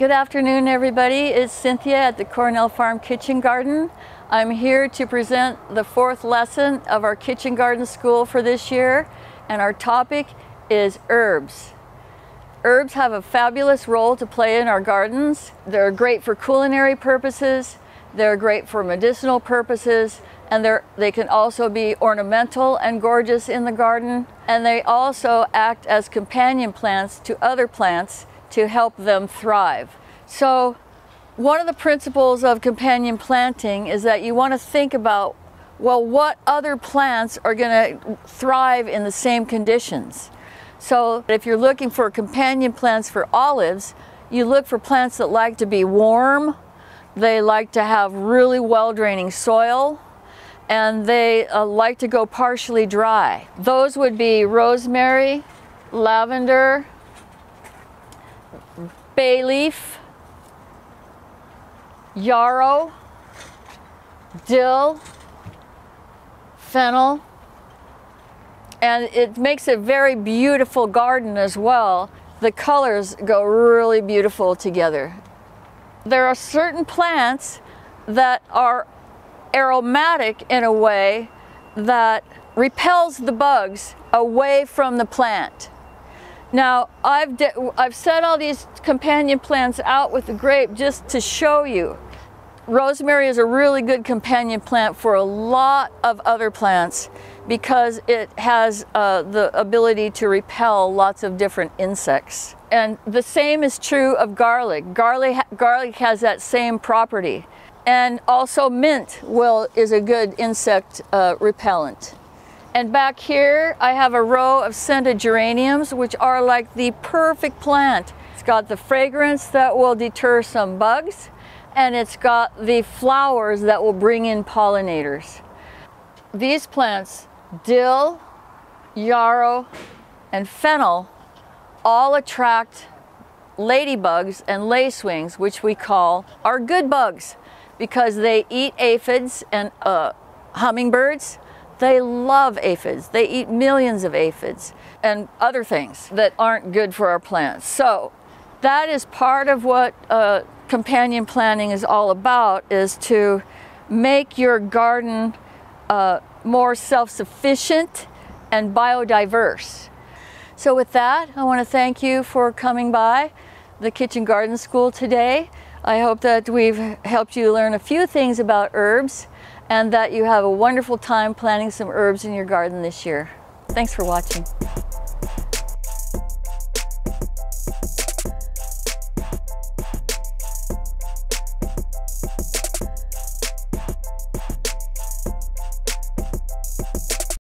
Good afternoon, everybody. It's Cynthia at the Cornell Farm Kitchen Garden. I'm here to present the fourth lesson of our Kitchen Garden School for this year, and our topic is herbs. Herbs have a fabulous role to play in our gardens. They're great for culinary purposes, they're great for medicinal purposes, and they can also be ornamental and gorgeous in the garden. And they also act as companion plants to other plants to help them thrive. So one of the principles of companion planting is that you want to think about, well, what other plants are going to thrive in the same conditions? So if you're looking for companion plants for olives, you look for plants that like to be warm, they like to have really well draining soil, and they uh, like to go partially dry. Those would be rosemary, lavender, bay leaf, yarrow, dill, fennel, and it makes a very beautiful garden as well. The colors go really beautiful together. There are certain plants that are aromatic in a way that repels the bugs away from the plant. Now, I've, I've set all these companion plants out with the grape just to show you. Rosemary is a really good companion plant for a lot of other plants because it has uh, the ability to repel lots of different insects. And the same is true of garlic. Garlic, garlic has that same property. And also mint will is a good insect uh, repellent. And back here I have a row of scented geraniums which are like the perfect plant. It's got the fragrance that will deter some bugs and it's got the flowers that will bring in pollinators. These plants, dill, yarrow, and fennel all attract ladybugs and lacewings, which we call our good bugs because they eat aphids and uh, hummingbirds. They love aphids. They eat millions of aphids and other things that aren't good for our plants. So that is part of what uh, companion planting is all about is to make your garden uh, more self-sufficient and biodiverse. So with that, I want to thank you for coming by the Kitchen Garden School today. I hope that we've helped you learn a few things about herbs and that you have a wonderful time planting some herbs in your garden this year. Thanks for watching.